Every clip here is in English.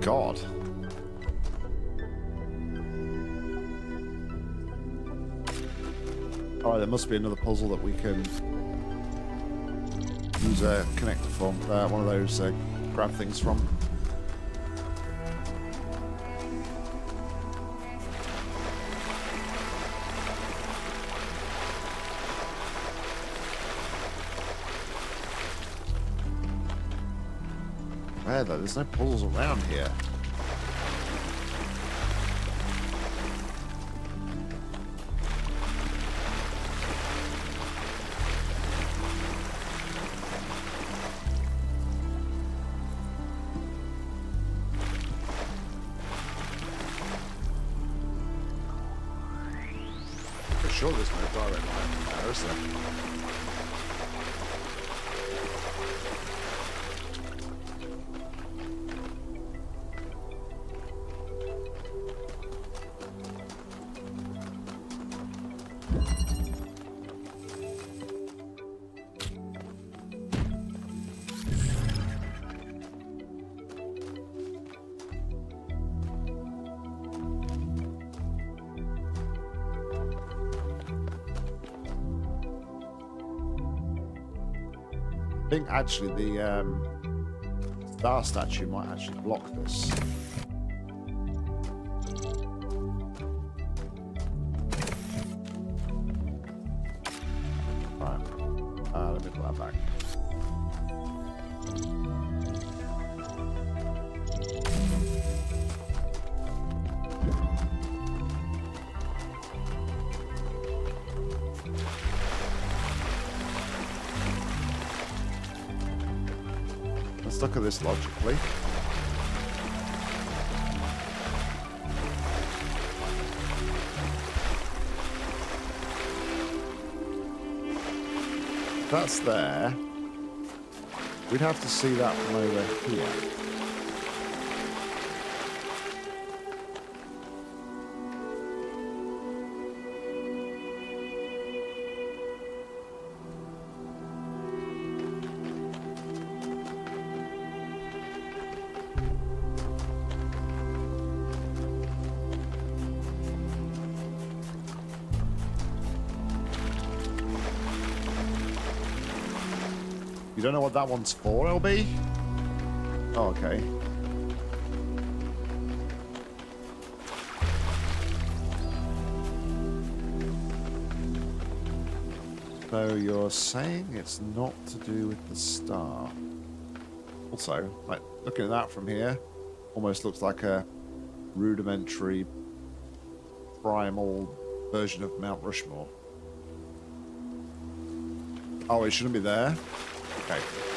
god. Alright, there must be another puzzle that we can use a connector from. Uh, one of those uh, grab things from. There's no puzzles around here. Actually the um, star statue might actually block this. That's there. We'd have to see that from over here. You don't know what that one's for, LB? Oh, okay. So you're saying it's not to do with the star. Also, like looking at that from here, almost looks like a rudimentary primal version of Mount Rushmore. Oh, it shouldn't be there. Okay.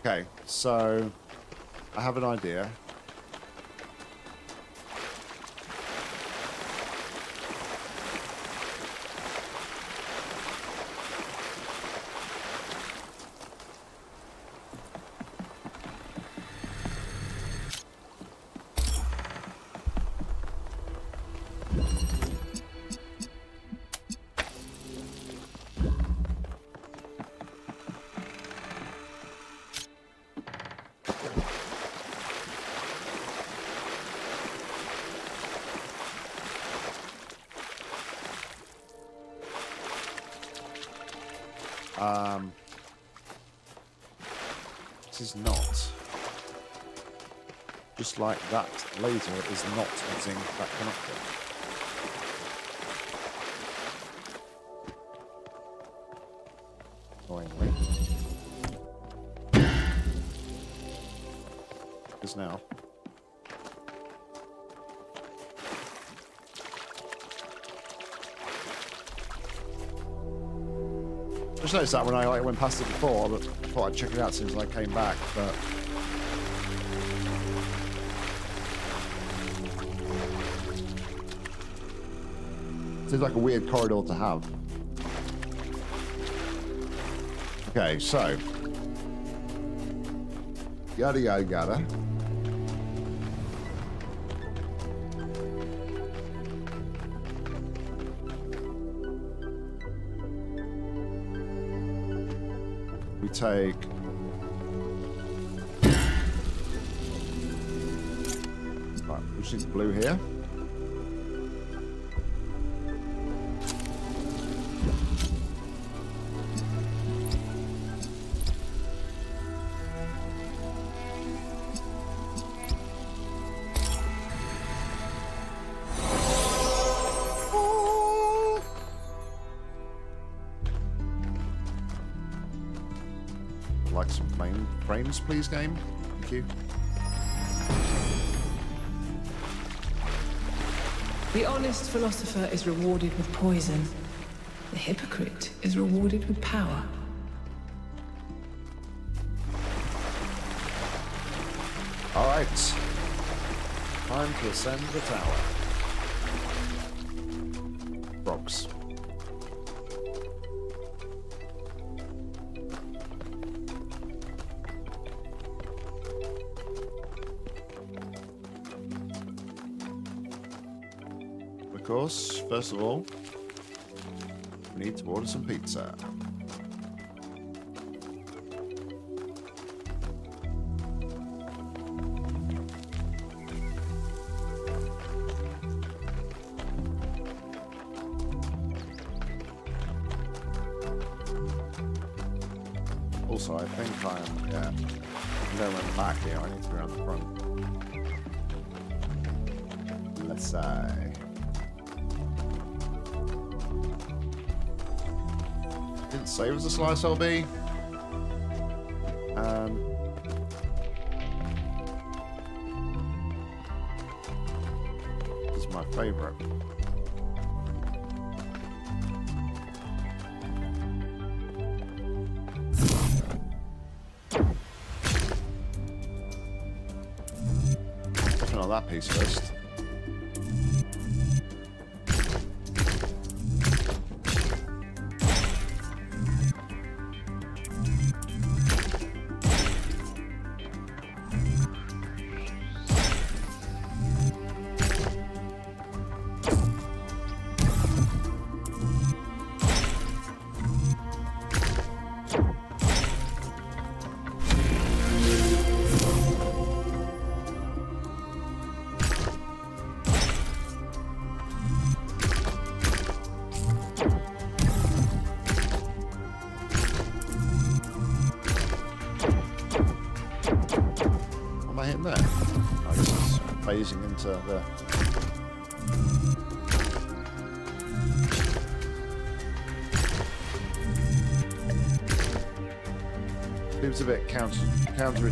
Okay, so I have an idea. Laser is not using that connector. Is now. I just noticed that when I like went past it before, but I thought I'd check it out as soon as I came back, but seems like a weird corridor to have. Okay, so. Yada yada yada. We take which is blue here. Frame, please, game. Thank you. The honest philosopher is rewarded with poison. The hypocrite is rewarded with power. All right. Time to ascend the tower. All, we need to order some pizza. Also, I think I'm, yeah, no one back here. I need to be around the front. Let's say. It was a slice LB.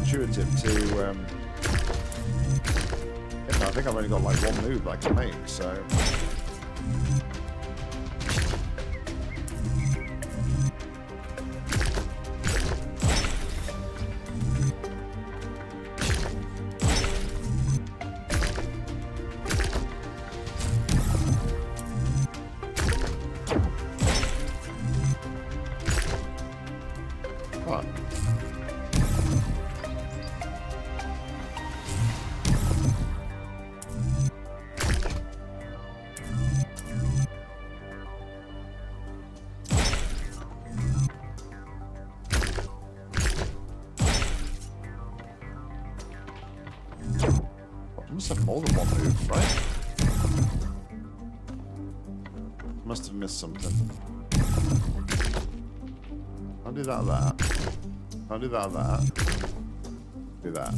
Counterintuitive to. Um, I think I've only got like one move I can make, so. Something. I'll do that, that. I'll do that, that. Do that.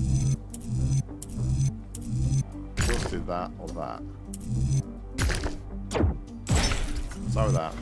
Just do that or that. So that.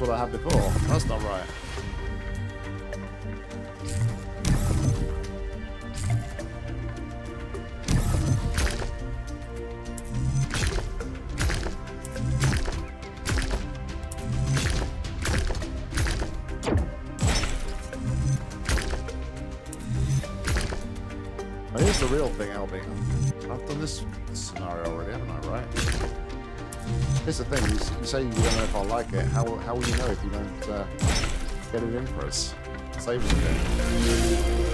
That's what I had before. That's not right. Oh, here's the real thing, LB. I've done this scenario already, haven't I, right? Here's the thing, you, say you don't know if I like it. How, how will you know if you don't uh, get it in for us? Save it again.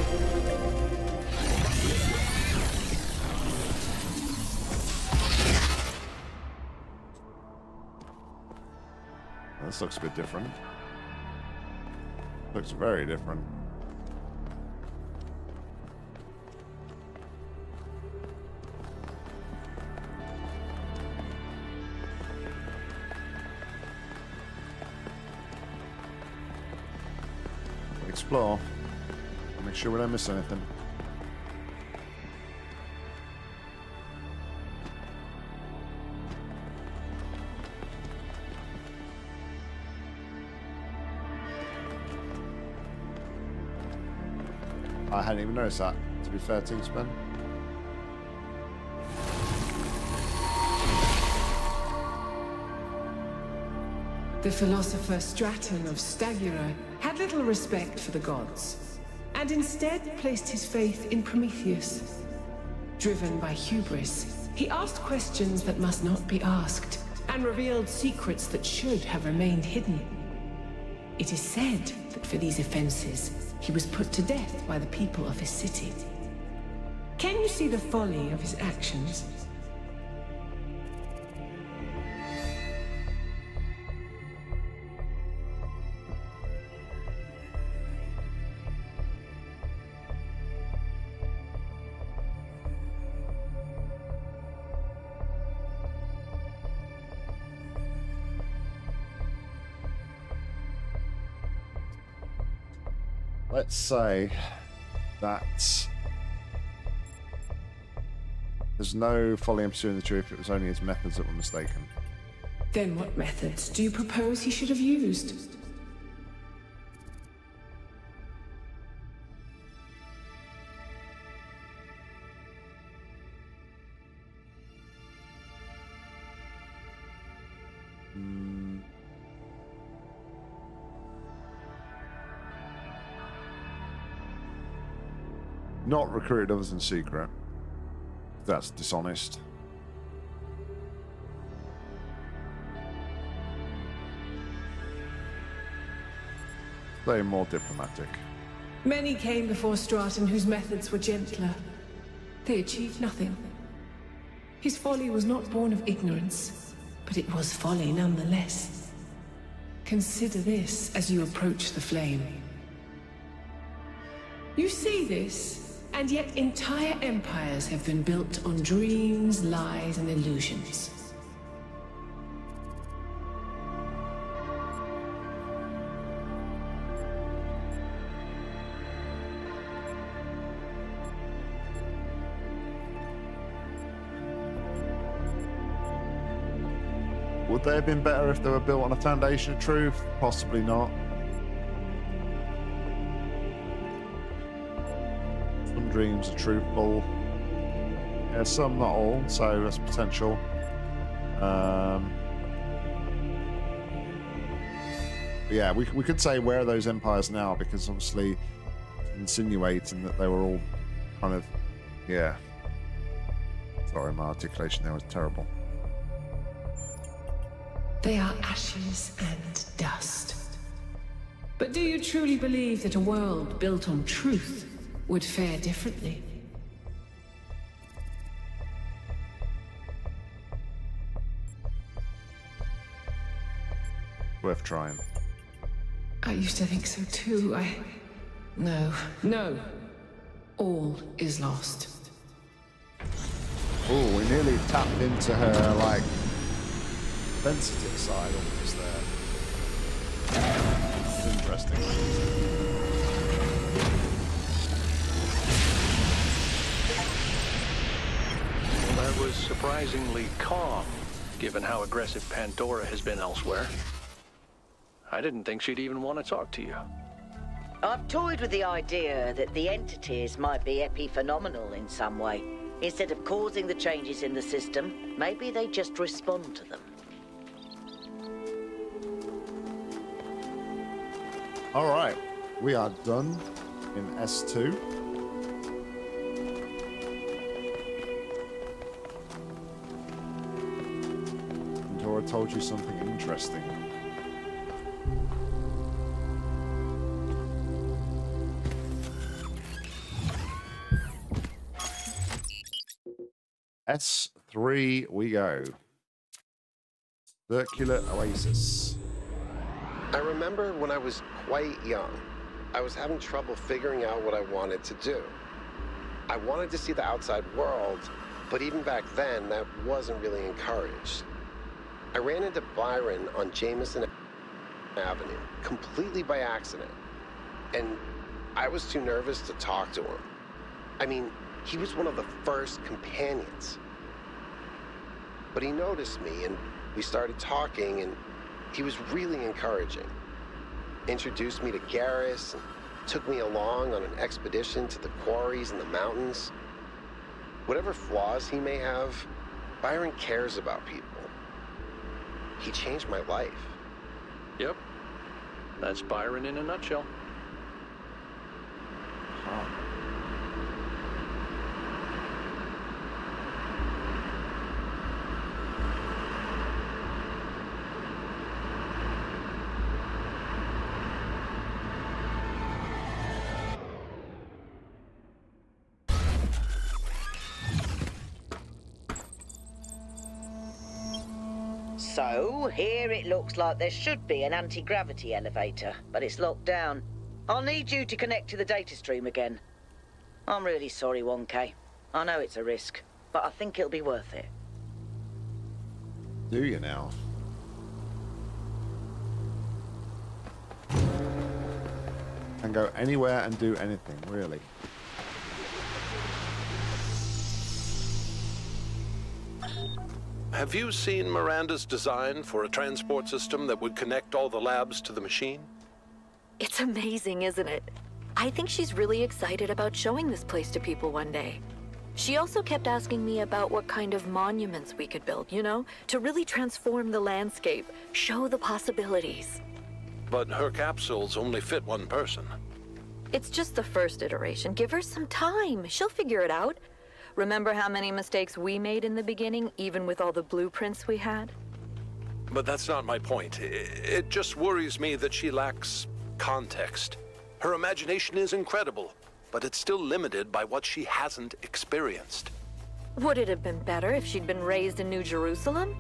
This looks a bit different. Looks very different. Explore. Make sure we don't miss anything. I hadn't even noticed that, to be fair to Spen. The philosopher Straton of Stagira had little respect for the gods, and instead placed his faith in Prometheus. Driven by hubris, he asked questions that must not be asked, and revealed secrets that should have remained hidden. It is said that for these offenses, he was put to death by the people of his city. Can you see the folly of his actions? Let's say that there's no folly in pursuing the truth, it was only his methods that were mistaken. Then what methods do you propose he should have used? Not recruited others in secret. That's dishonest. Stay more diplomatic. Many came before Straton whose methods were gentler. They achieved nothing. His folly was not born of ignorance, but it was folly nonetheless. Consider this as you approach the flame. You see this, and yet entire empires have been built on dreams, lies, and illusions. Would they have been better if they were built on a foundation of truth? Possibly not. Dreams are truthful. Yeah, some, not all, so that's potential. Um, yeah, we, we could say where are those empires now because obviously insinuating that they were all kind of, yeah. Sorry, my articulation there was terrible. They are ashes and dust. But do you truly believe that a world built on truth would fare differently? Worth trying. I used to think so too. I. No, no. All is lost. Oh, we nearly tapped into her, like, sensitive side almost there. It's interesting. Was surprisingly calm, given how aggressive Pandora has been elsewhere. I didn't think she'd even want to talk to you. I've toyed with the idea that the entities might be epiphenomenal in some way. Instead of causing the changes in the system, maybe they just respond to them. All right, we are done in S2. Told you something interesting. S3 we go. Circular Oasis. I remember when I was quite young, I was having trouble figuring out what I wanted to do. I wanted to see the outside world, but even back then, that wasn't really encouraged. I ran into Byron on Jameson Avenue, completely by accident, and I was too nervous to talk to him. I mean, he was one of the first companions. But he noticed me, and we started talking, and he was really encouraging. Introduced me to Garrus and took me along on an expedition to the quarries in the mountains. Whatever flaws he may have, Byron cares about people. He changed my life. Yep. That's Byron in a nutshell. Here it looks like there should be an anti-gravity elevator, but it's locked down. I'll need you to connect to the data stream again. I'm really sorry, 1K. I know it's a risk, but I think it'll be worth it. Do you now? Can go anywhere and do anything, really. Have you seen Miranda's design for a transport system that would connect all the labs to the machine? It's amazing, isn't it? I think she's really excited about showing this place to people one day. She also kept asking me about what kind of monuments we could build, you know, to really transform the landscape, show the possibilities. But her capsules only fit one person. It's just the first iteration. Give her some time. She'll figure it out. Remember how many mistakes we made in the beginning, even with all the blueprints we had? But that's not my point. It just worries me that she lacks context. Her imagination is incredible, but it's still limited by what she hasn't experienced. Would it have been better if she'd been raised in New Jerusalem?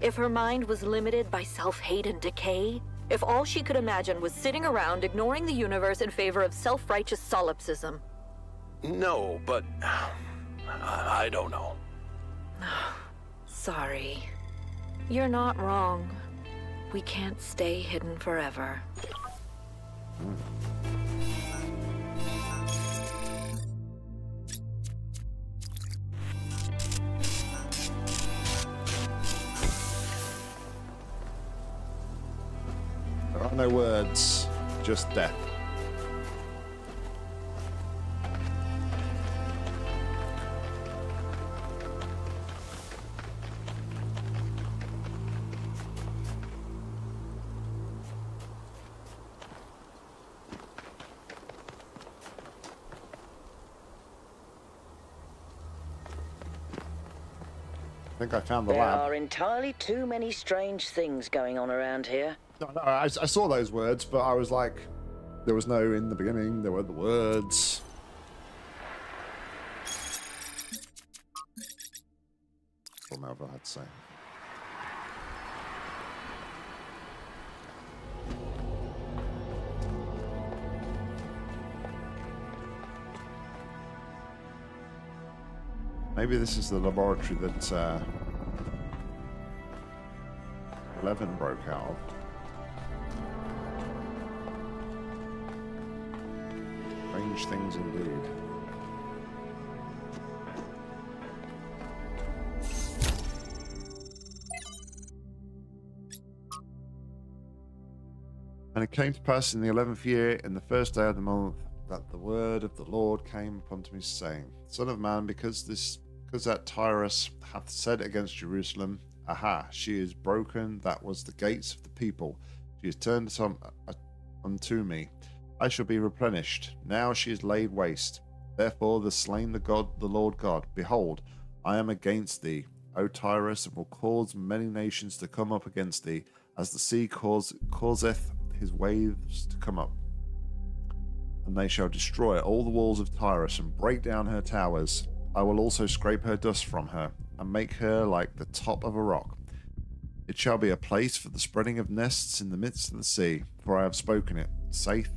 If her mind was limited by self-hate and decay? If all she could imagine was sitting around ignoring the universe in favor of self-righteous solipsism? No, but I I don't know. Sorry. You're not wrong. We can't stay hidden forever. There are no words, just death. Think I found the There lab. are entirely too many strange things going on around here. No, no, I, I saw those words, but I was like, there was no in the beginning. There were the words. Had to say. Maybe this is the laboratory that uh, Eleven broke out. Strange things indeed. And it came to pass in the eleventh year, in the first day of the month, that the word of the Lord came upon to me, saying, Son of man, because this because that Tyrus hath said against Jerusalem, Aha, she is broken, that was the gates of the people. She is turned some, uh, unto me. I shall be replenished. Now she is laid waste. Therefore the slain the God, the Lord God. Behold, I am against thee, O Tyrus, and will cause many nations to come up against thee, as the sea cause, causeth his waves to come up. And they shall destroy all the walls of Tyrus and break down her towers. I will also scrape her dust from her, and make her like the top of a rock. It shall be a place for the spreading of nests in the midst of the sea, for I have spoken it, saith,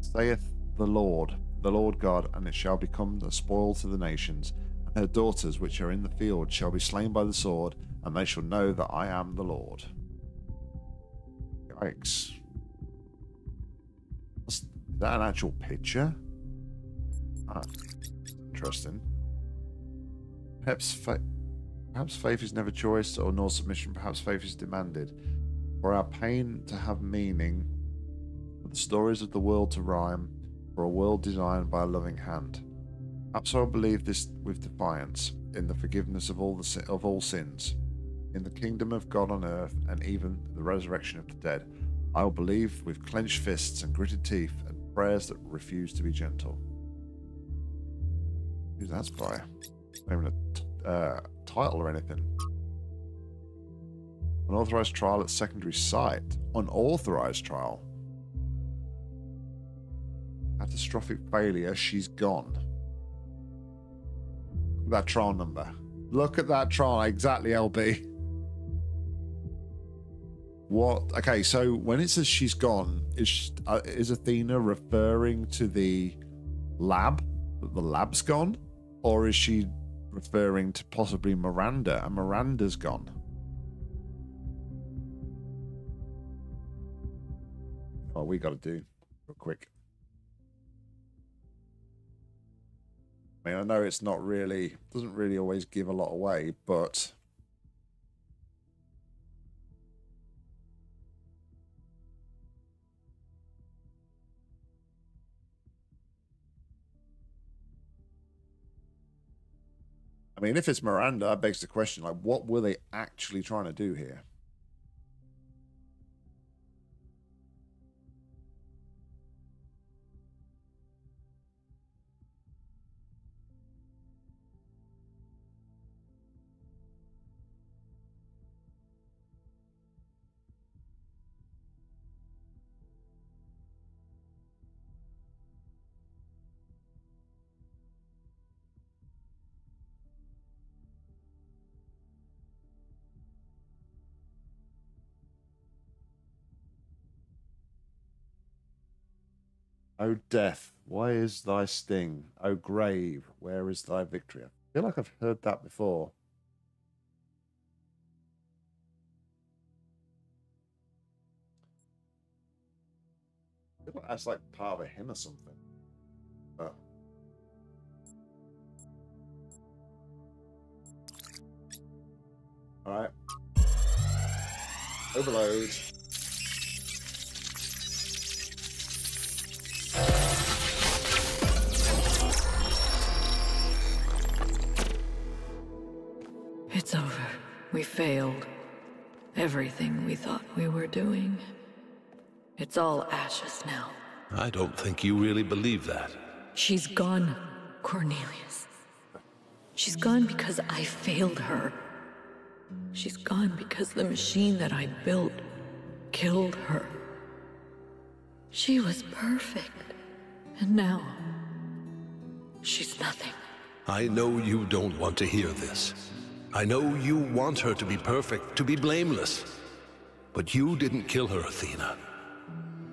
saith the Lord, the Lord God, and it shall become a spoil to the nations. And her daughters which are in the field shall be slain by the sword, and they shall know that I am the Lord. Yikes. Is that an actual picture? Ah, interesting. Perhaps, perhaps faith is never choice, or nor submission. Perhaps faith is demanded. For our pain to have meaning, for the stories of the world to rhyme, for a world designed by a loving hand. Perhaps I will believe this with defiance, in the forgiveness of all the of all sins, in the kingdom of God on earth, and even the resurrection of the dead. I will believe with clenched fists and gritted teeth, and prayers that refuse to be gentle. Who's that by? Uh, title or anything. Unauthorized trial at secondary site. Unauthorized trial. Catastrophic failure. She's gone. That trial number. Look at that trial. Exactly, LB. What? Okay, so when it says she's gone, is uh, is Athena referring to the lab? The lab's gone, or is she referring to possibly Miranda, and Miranda's gone? Oh, we got to do real quick. I mean, I know it's not really doesn't really always give a lot away, but I mean, if it's Miranda, that begs the question: like, what were they actually trying to do here? O death, why is thy sting? O grave, where is thy victory? I feel like I've heard that before. I feel like that's like part of a hymn or something. But Alright. Overload. It's over. We failed. Everything we thought we were doing. It's all ashes now. I don't think you really believe that. She's gone, Cornelius. She's gone because I failed her. She's gone because the machine that I built killed her. She was perfect. And now, she's nothing. I know you don't want to hear this. I know you want her to be perfect, to be blameless. But you didn't kill her, Athena.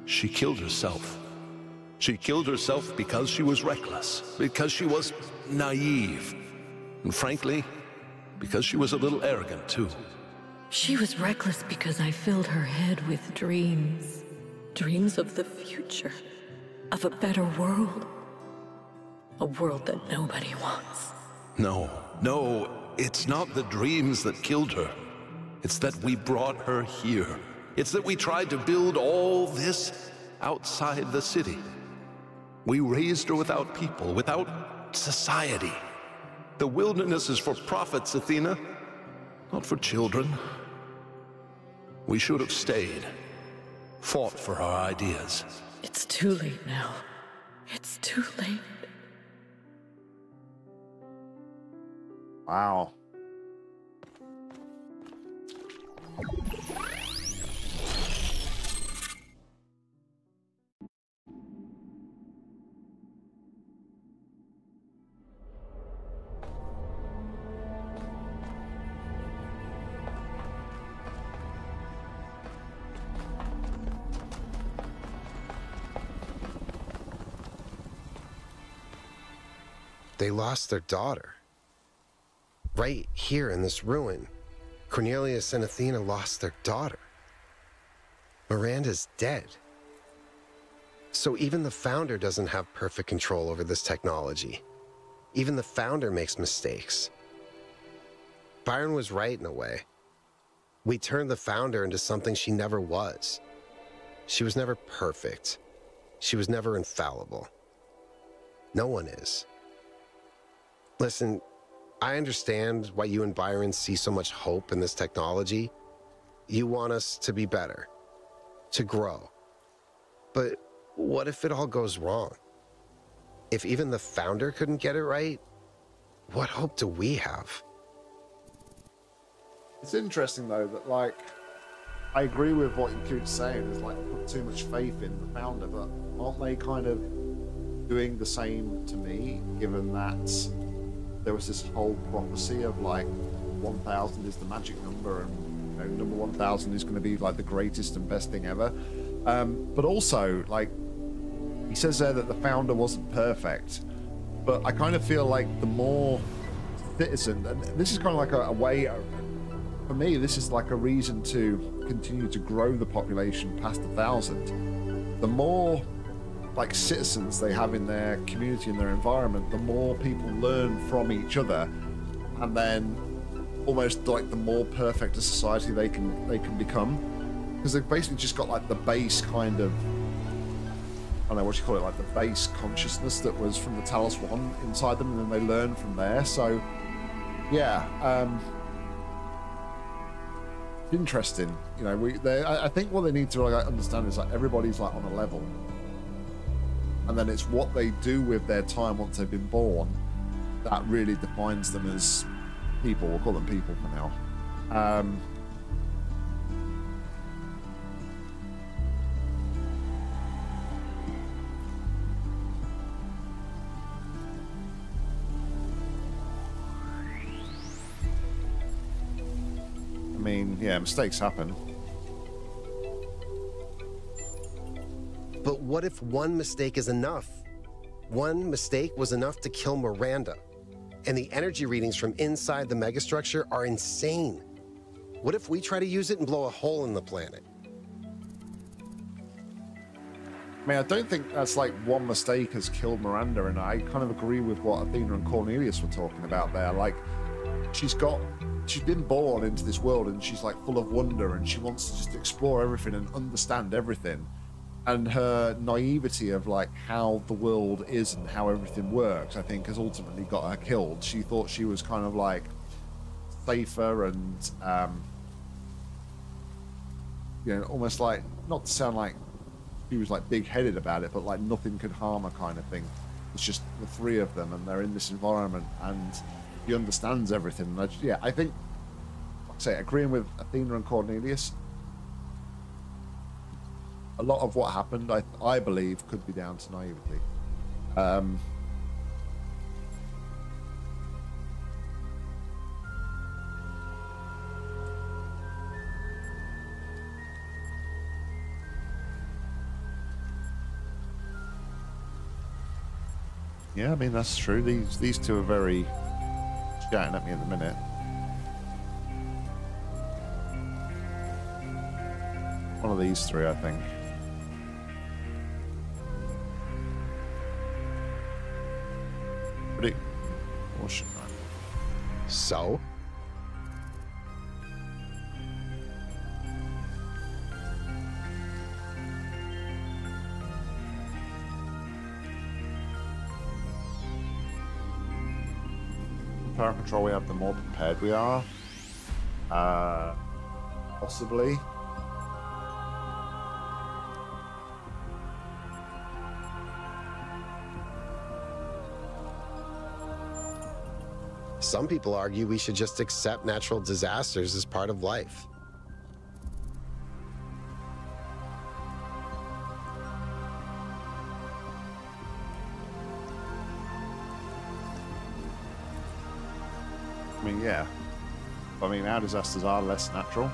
She killed herself. She killed herself because she was reckless, because she was naive, and frankly, because she was a little arrogant, too. She was reckless because I filled her head with dreams. Dreams of the future. Of a better world. A world that nobody wants. No, no, it's not the dreams that killed her. It's that we brought her here. It's that we tried to build all this outside the city. We raised her without people, without society. The wilderness is for prophets, Athena, not for children. We should have stayed, fought for our ideas. It's too late now. It's too late. Wow. They lost their daughter. Right here in this ruin, Cornelius and Athena lost their daughter. Miranda's dead. So even the founder doesn't have perfect control over this technology. Even the founder makes mistakes. Byron was right in a way. We turned the founder into something she never was. She was never perfect. She was never infallible. No one is. Listen, I understand why you and Byron see so much hope in this technology. You want us to be better, to grow. But what if it all goes wrong? If even the founder couldn't get it right, what hope do we have? It's interesting though that like I agree with what keep saying. It's like put too much faith in the founder, but aren't they kind of doing the same to me? Given that there was this whole prophecy of like 1,000 is the magic number, and you know, number 1,000 is going to be like the greatest and best thing ever. Um, but also, like he says there that the founder wasn't perfect, but I kind of feel like the more citizen, and this is kind of like a, a way for me, this is like a reason to continue to grow the population past a thousand. The more like citizens they have in their community and their environment, the more people learn from each other, and then almost like the more perfect a society they can they can become, because they've basically just got like the base kind of I don't know what you call it, like the base consciousness that was from the Talos One inside them, and then they learn from there. So, yeah. Um, interesting. You know, we they, I, I think what they need to like, understand is like everybody's like on a level, and then it's what they do with their time once they've been born that really defines them as people. We'll call them people for now. Um, I mean, yeah, mistakes happen. But what if one mistake is enough? One mistake was enough to kill Miranda. And the energy readings from inside the megastructure are insane. What if we try to use it and blow a hole in the planet? I mean, I don't think that's like one mistake has killed Miranda, and I kind of agree with what Athena and Cornelius were talking about there. Like, she's got, she's been born into this world, and she's like full of wonder, and she wants to just explore everything and understand everything. And her naivety of like how the world is and how everything works, I think, has ultimately got her killed. She thought she was kind of like safer and, um, you know, almost like not to sound like he was like big headed about it, but like nothing could harm her kind of thing. It's just the three of them, and they're in this environment, and he understands everything. And I yeah, I think, like I say, agreeing with Athena and Cornelius, a lot of what happened, I I believe, could be down to naivety. Um, Yeah, I mean that's true. These these two are very shouting at me at the minute. One of these three, I think. So, Oh, shit. Power Control, we have the more prepared we are. Uh, possibly. Some people argue we should just accept natural disasters as part of life. I mean, yeah. I mean, our disasters are less natural.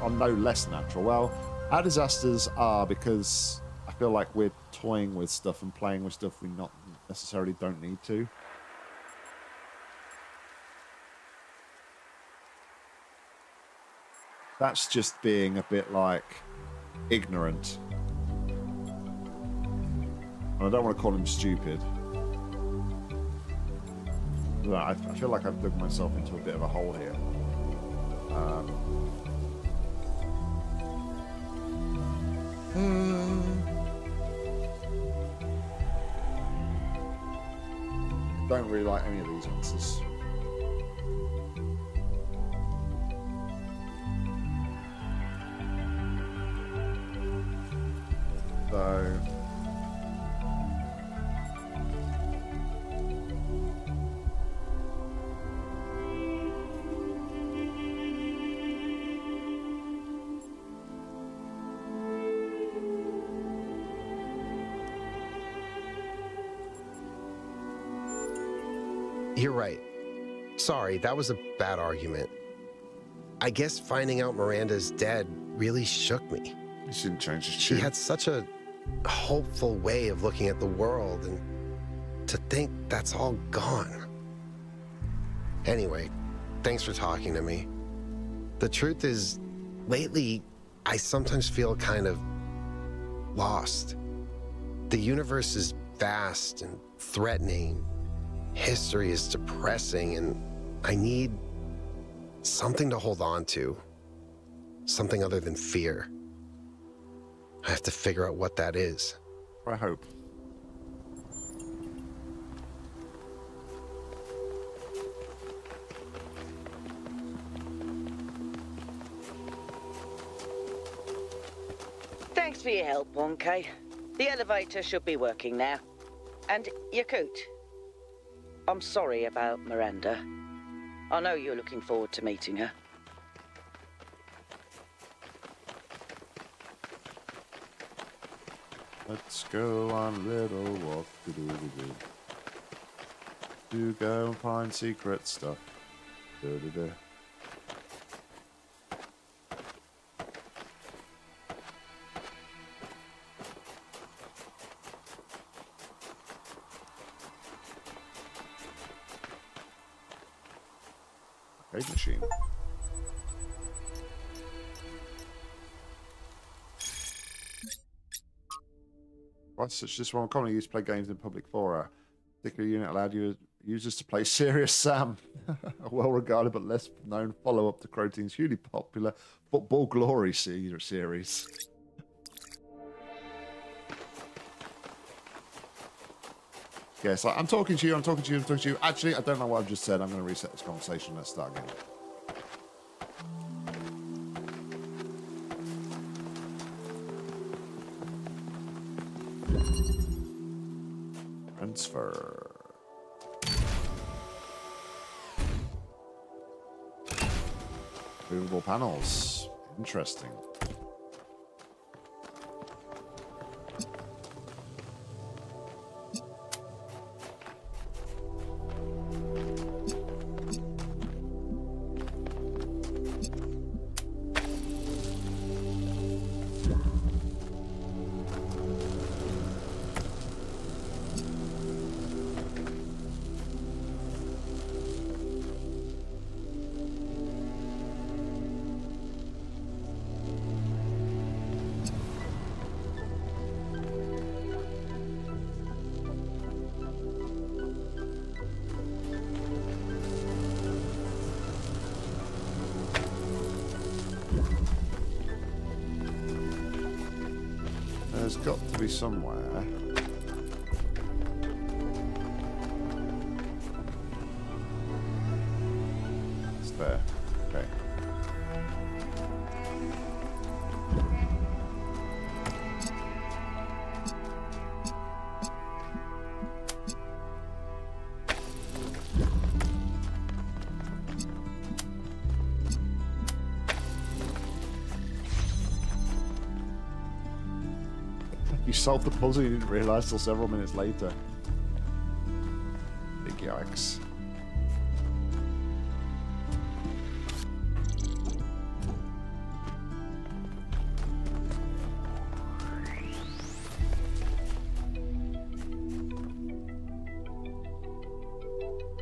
Or, no less natural. Well, our disasters are because I feel like we're toying with stuff and playing with stuff we not necessarily don't need to. That's just being a bit like ignorant. And I don't want to call him stupid. I, feel like I've dug myself into a bit of a hole here. Um, don't really like any of these answers. So... You're right. Sorry, that was a bad argument. I guess finding out Miranda's dead really shook me. She didn't change his She tune. had such a hopeful way of looking at the world, and to think that's all gone. Anyway, thanks for talking to me. The truth is, lately, I sometimes feel kind of lost. The universe is vast and threatening. History is depressing, and I need something to hold on to. Something other than fear. I have to figure out what that is. I hope. Thanks for your help, 1K. The elevator should be working now. And Yaqut, I'm sorry about Miranda. I know you're looking forward to meeting her. Let's go on a little walk do do To go and find secret stuff. Such this one commonly used to play games in public fora? Particular unit allowed you users to play Serious Sam, a well-regarded but less known follow-up to Croteam's hugely popular Football Glory series. Yes, like, I'm talking to you, I'm talking to you, I'm talking to you. Actually, I don't know what I've just said. I'm going to reset this conversation. Let's start again. Panels. Interesting. There's got to be somewhere. Solved the puzzle you didn't realize till several minutes later. Big yikes.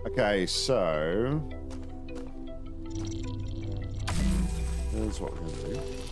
Okay, so here's what we're gonna do.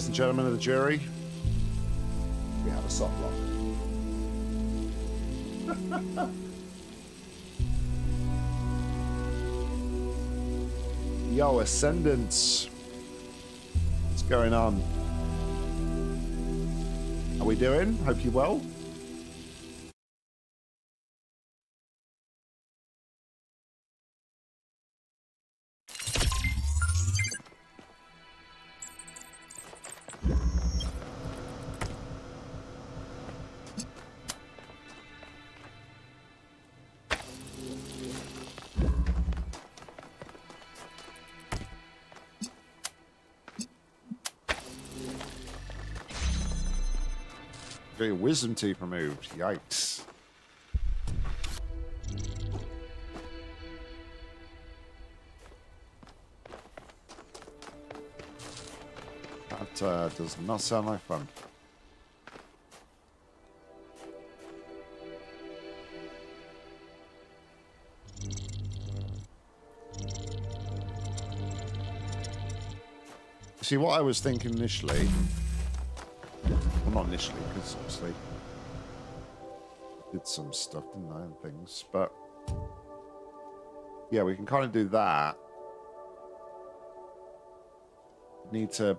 Ladies and gentlemen of the jury, we have a soft lock. Yo, Ascendants. What's going on? How we doing? Hope you well. Got your wisdom teeth removed. Yikes. That uh, does not sound like fun. See, what I was thinking initially well, not initially, because obviously did some stuff, didn't I, and things. But yeah, we can kind of do that. Need to.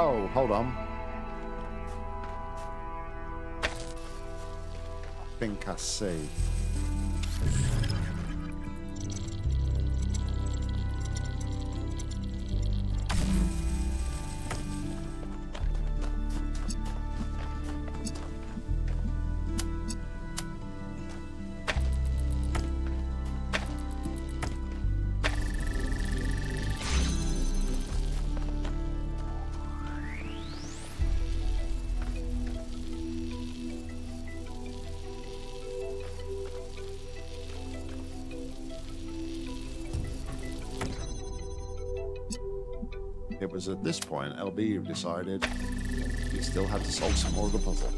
Oh, hold on. I think I see. Was at this point LB decided he still had to solve some more of the puzzle.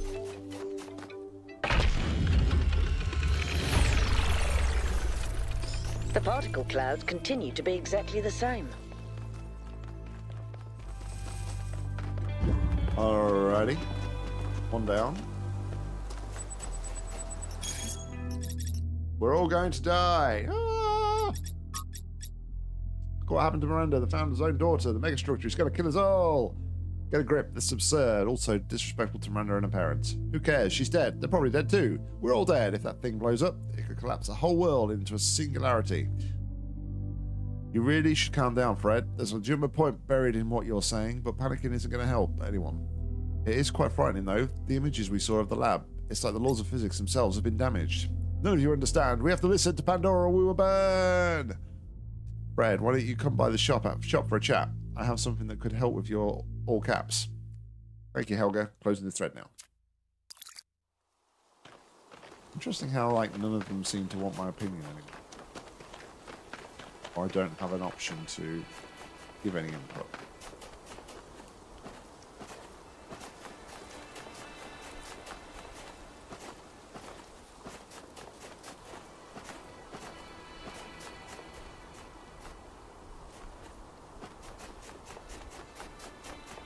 The particle clouds continue to be exactly the same. Alrighty. One down. We're all going to die. Ah! What happened to Miranda, the founder's own daughter, the megastructure. He's going to kill us all. Get a grip. This is absurd. Also disrespectful to Miranda and her parents. Who cares? She's dead. They're probably dead too. We're all dead. If that thing blows up, it could collapse the whole world into a singularity. You really should calm down, Fred. There's a legitimate point buried in what you're saying, but panicking isn't going to help anyone. It is quite frightening, though. The images we saw of the lab. It's like the laws of physics themselves have been damaged. None of you understand. We have to listen to Pandora or we will burn. Fred, why don't you come by the shop shop for a chat? I have something that could help with your all caps. Thank you, Helga. Closing the thread now. Interesting how like none of them seem to want my opinion anymore. Or I don't have an option to give any input.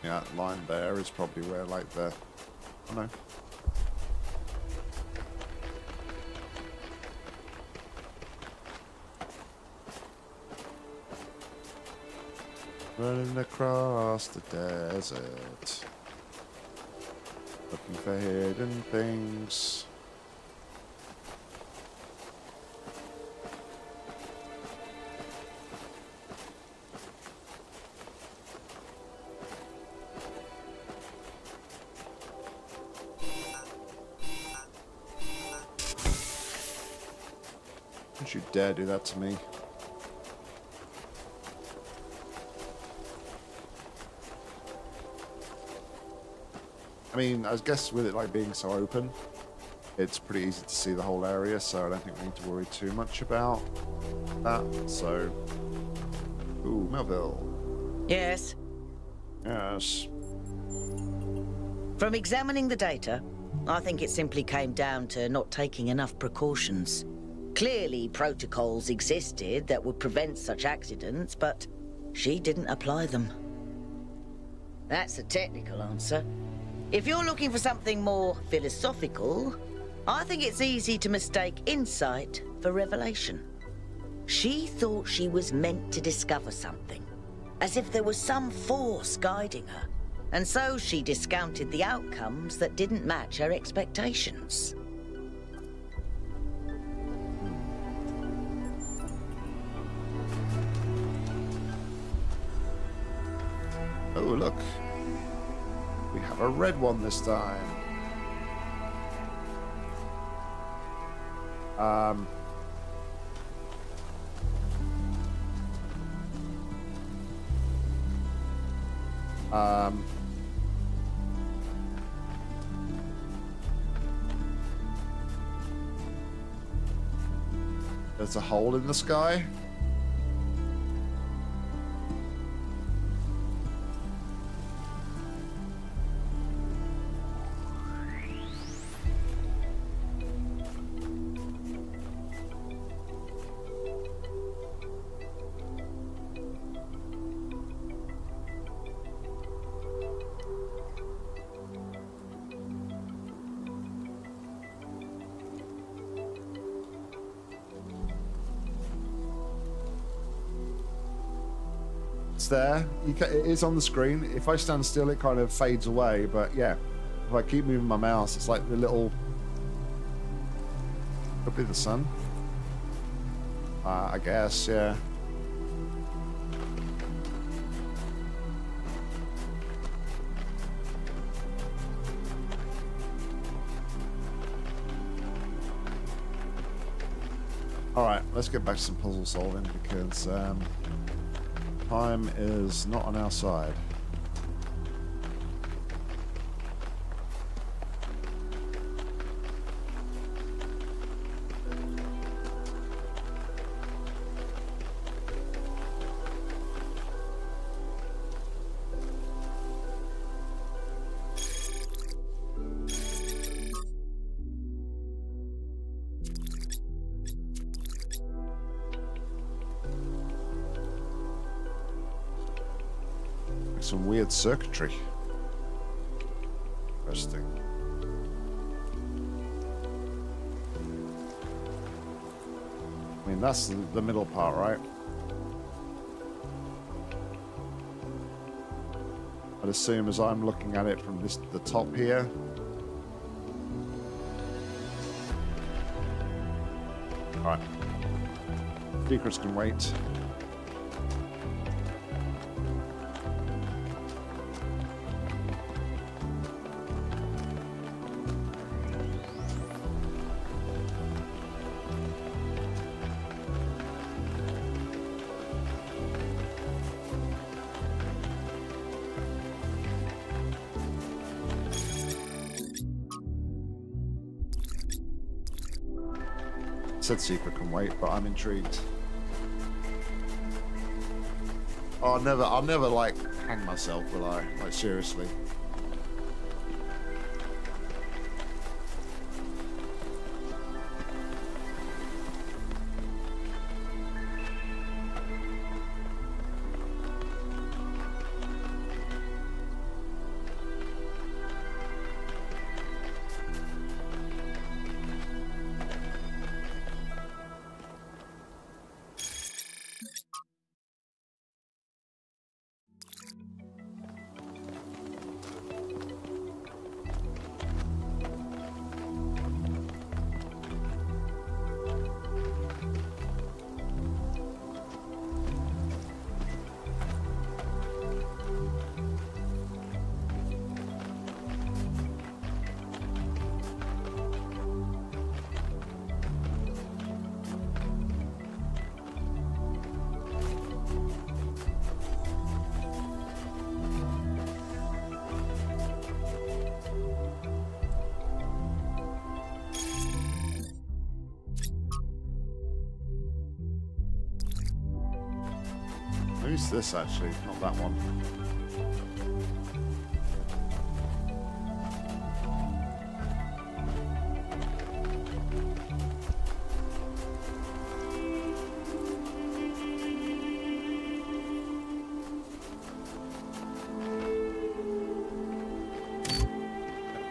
That line there is probably where like the oh know. Running across the desert. Looking for hidden things. Dare do that to me. I mean, I guess with it like being so open, it's pretty easy to see the whole area, so I don't think we need to worry too much about that. So, ooh, Melville. Yes. Yes. From examining the data, I think it simply came down to not taking enough precautions. Clearly, protocols existed that would prevent such accidents, but she didn't apply them. That's a technical answer. If you're looking for something more philosophical, I think it's easy to mistake insight for revelation. She thought she was meant to discover something, as if there was some force guiding her, and so she discounted the outcomes that didn't match her expectations. Oh, look. We have a red one this time. Um. Um. There's a hole in the sky. There. You ca it is on the screen. If I stand still, it kind of fades away. But yeah, if I keep moving my mouse, it's like the little Could be the sun. Uh, I guess, yeah. Alright, let's get back to some puzzle solving because um, time is not on our side. Circuitry. Interesting. I mean, that's the, middle part, right? I'd assume as I'm looking at it from this the top here. Alright. Secrets can wait. Said secret can wait, but I'm intrigued. Oh, I'll never, I'll never like hang myself, will I? Like seriously. Who's this actually? Not that one.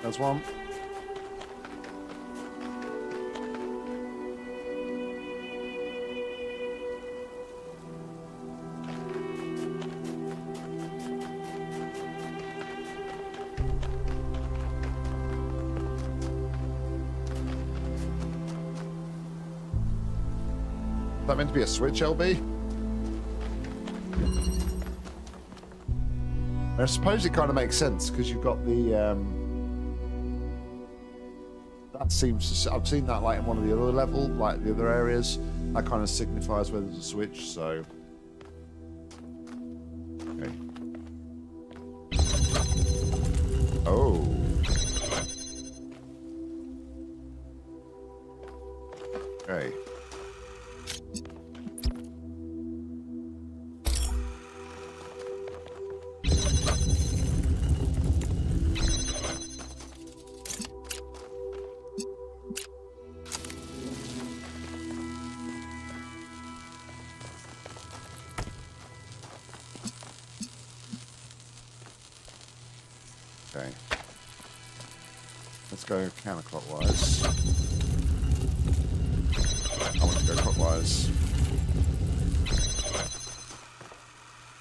There's one. Be a switch, LB? I suppose it kind of makes sense because you've got the. Um, that seems to. I've seen that like in one of the other level, like the other areas. That kind of signifies where there's a switch. So. Okay. Oh.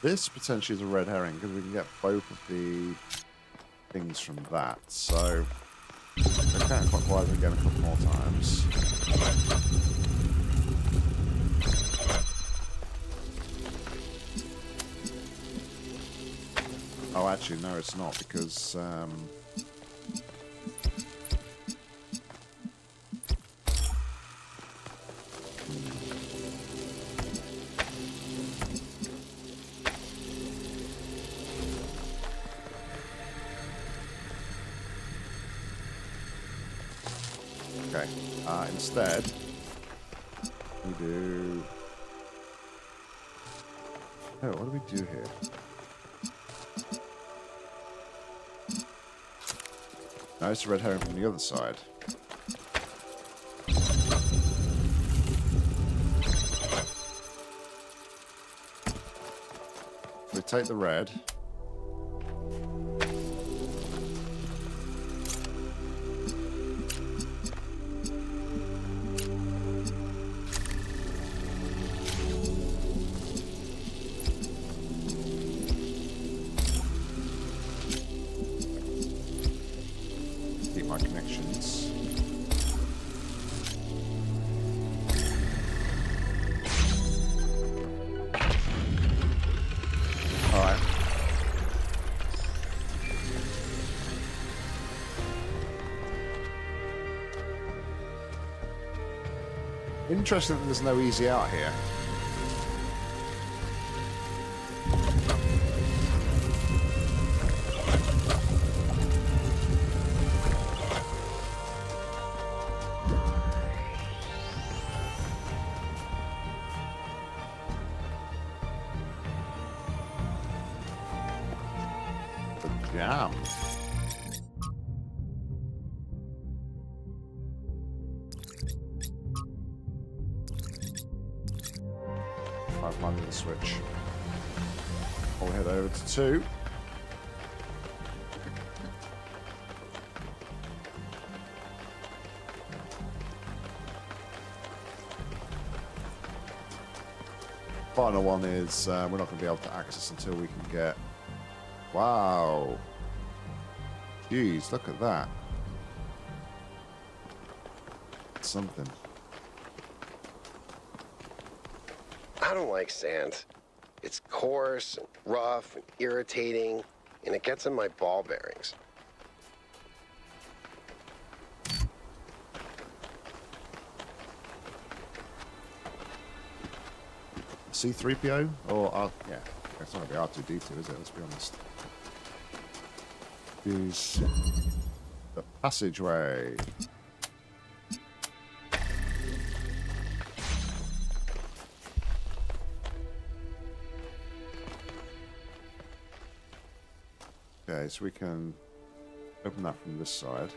This potentially is a red herring because we can get both of the things from that. So Go counterclockwise again a couple more times. Oh, actually, no, it's not because. Um, instead, we do. Oh, what do we do here? No, it's a red herring from the other side. We take the red. Keep my connections. Alright. Interesting that there's no easy out here. Final one is uh, we're not going to be able to access until we can get. Wow. Jeez, look at that. Something. I don't like sand. It's coarse, and rough, and irritating, and it gets in my ball bearings. C3PO? Or R. Yeah, it's not going to be R2D2, is it? Let's be honest. Use the passageway. Okay, so we can open that from this side.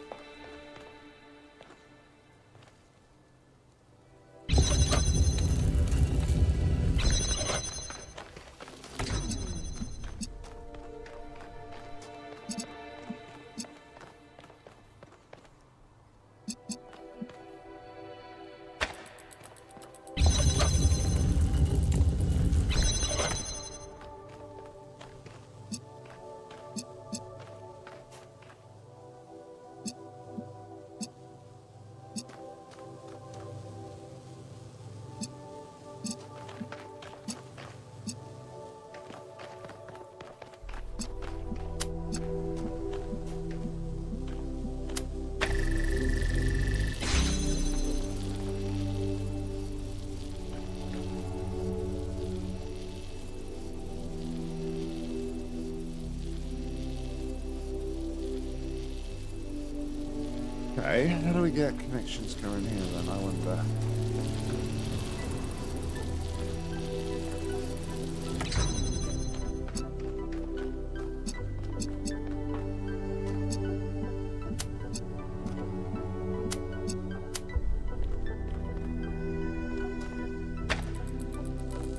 How do we get connections going here then? I wonder.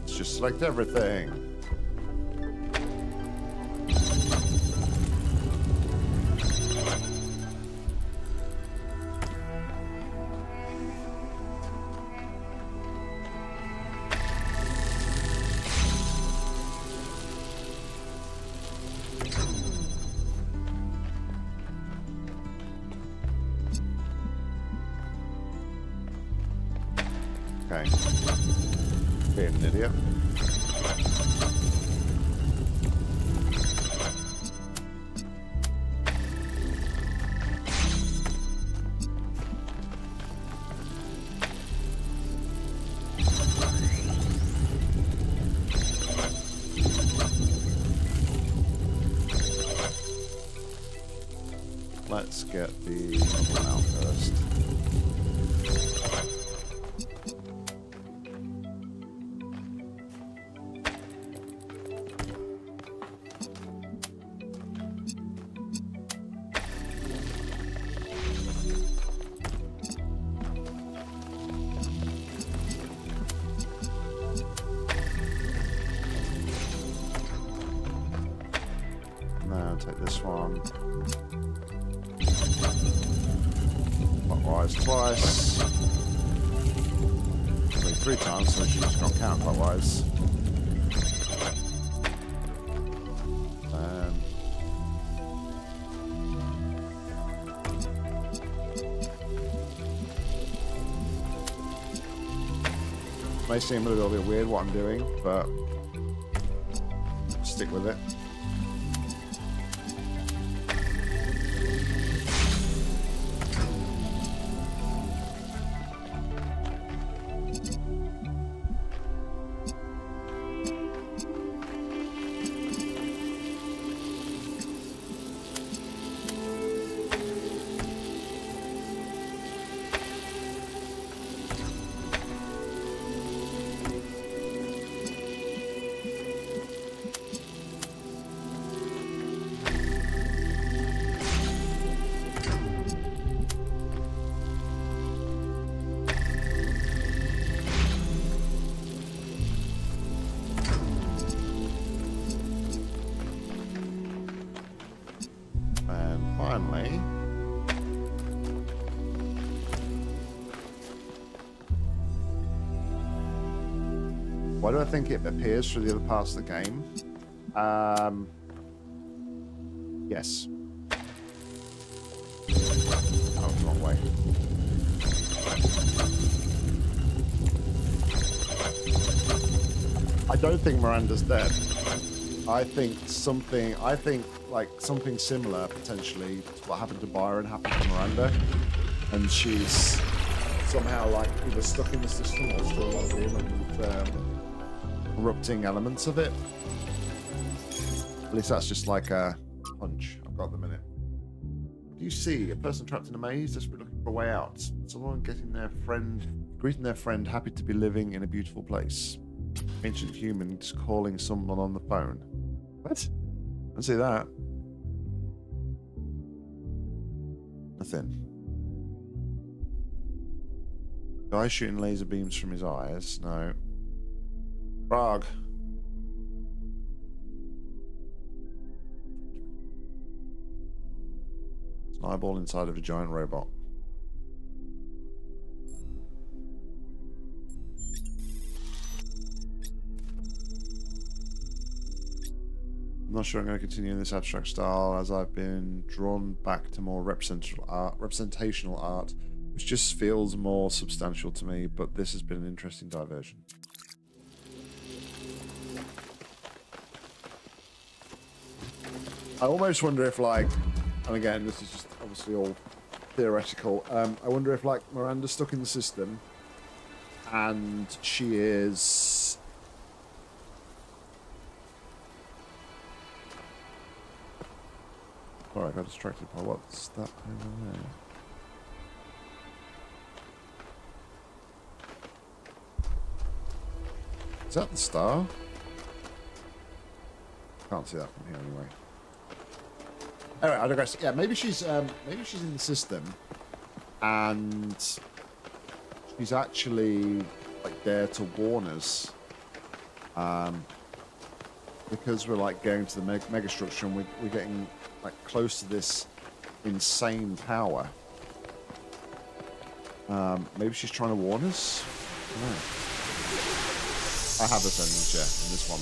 Just select everything. Let's get the out first. Seem a little bit weird what I'm doing, but why do I think it appears through the other parts of the game? Um, yes. Oh, wrong way. I don't think Miranda's dead. I think something. I think like something similar potentially to what happened to Byron happened to Miranda, and she's somehow like either stuck in the system or still and um, corrupting elements of it. At least that's just like a hunch I've got the minute. Do you see a person trapped in a maze, desperately looking for a way out? Someone getting their friend, greeting their friend, happy to be living in a beautiful place. Ancient human just calling someone on the phone. What? I see that. Nothing. Guy shooting laser beams from his eyes. No. Frog. It's an eyeball inside of a giant robot. I'm not sure I'm going to continue in this abstract style as I've been drawn back to more representational art, representational art, which just feels more substantial to me, but this has been an interesting diversion. I almost wonder if, like, and again, this is just obviously all theoretical. Um, I wonder if, like, Miranda's stuck in the system and she is Sorry, I got distracted by what's that over there? Is that the star? Can't see that from here anyway. Anyway, I digress. Yeah, maybe she's um, maybe she's in the system, and she's actually like there to warn us. Um, because we're like going to the meg- mega structure and we're, we're getting like close to this insane power. Um, maybe she's trying to warn us. I. I have this energy in this one.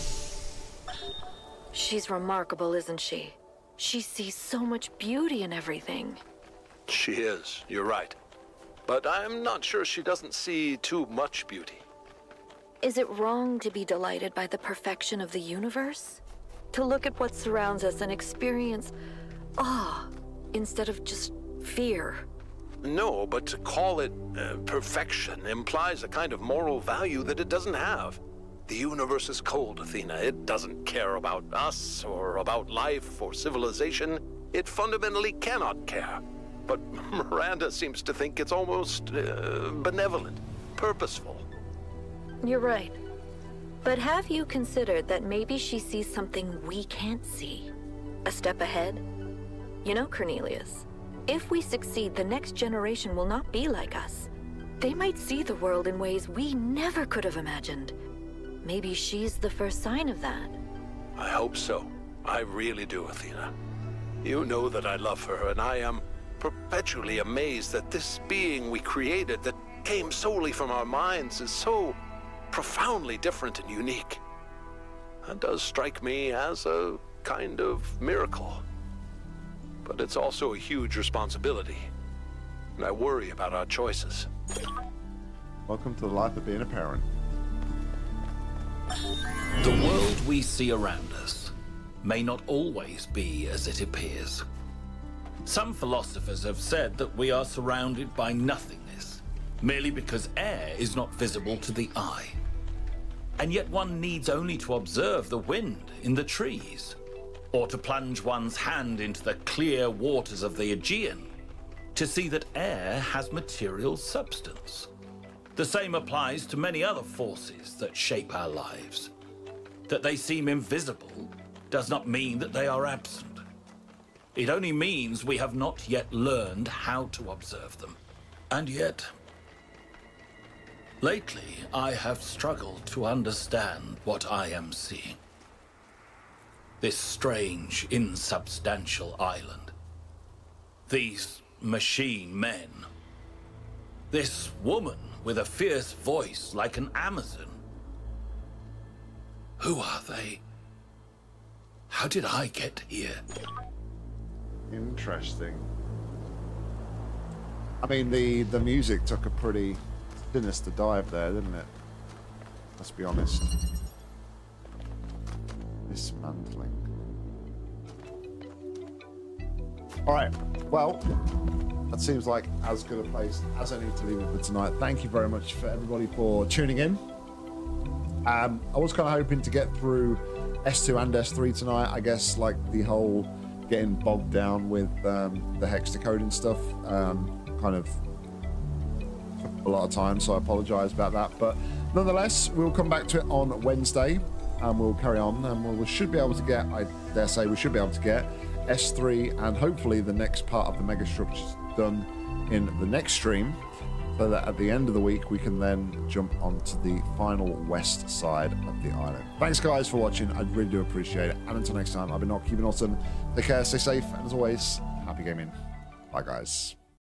She's remarkable, isn't she? She sees so much beauty in everything. She is, you're right. But I'm not sure she doesn't see too much beauty. Is it wrong to be delighted by the perfection of the universe? To look at what surrounds us and experience awe instead of just fear? No, but to call it uh, perfection implies a kind of moral value that it doesn't have. The universe is cold, Athena. It doesn't care about us, or about life, or civilization. It fundamentally cannot care. But Miranda seems to think it's almost uh, benevolent, purposeful. You're right. But have you considered that maybe she sees something we can't see? A step ahead? You know, Cornelius, if we succeed, the next generation will not be like us. They might see the world in ways we never could have imagined. Maybe she's the first sign of that. I hope so. I really do, Athena. You know that I love her, and I am perpetually amazed that this being we created that came solely from our minds is so profoundly different and unique. That does strike me as a kind of miracle. But it's also a huge responsibility. And I worry about our choices. Welcome to the life of being a parent. The world we see around us may not always be as it appears. Some philosophers have said that we are surrounded by nothingness, merely because air is not visible to the eye. And yet one needs only to observe the wind in the trees, or to plunge one's hand into the clear waters of the Aegean to see that air has material substance. The same applies to many other forces that shape our lives. That they seem invisible does not mean that they are absent. It only means we have not yet learned how to observe them. And yet, lately I have struggled to understand what I am seeing. This strange, insubstantial island. These machine men. This woman with a fierce voice like an Amazon. Who are they? How did I get here? Interesting. I mean, the the music took a pretty sinister dive there, didn't it? Let's be honest. Dismantling. All right. Well, that seems like as good a place as I need to leave it for tonight. Thank you very much for everybody for tuning in. Um, I was kind of hoping to get through S2 and S3 tonight. I guess like the whole getting bogged down with um, the hex decoding stuff um, kind of a lot of time, so I apologize about that. But nonetheless, we'll come back to it on Wednesday and we'll carry on and we should be able to get, I dare say, we should be able to get S3 and hopefully the next part of the megastructures done in the next stream so that at the end of the week we can then jump onto the final west side of the island. Thanks guys for watching, I really do appreciate it. And until next time, I've been Nock keeping awesome. Take care, stay safe, and as always, happy gaming. Bye guys.